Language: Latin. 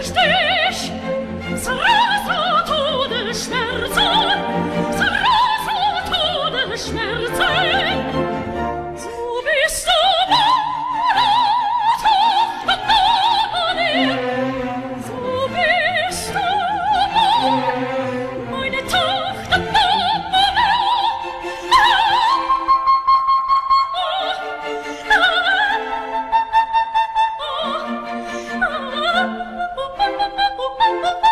Sarasa, tude schmerzen, Sarasa, tude schmerzen, So bist du, mon, bist du, meine tuch Bye.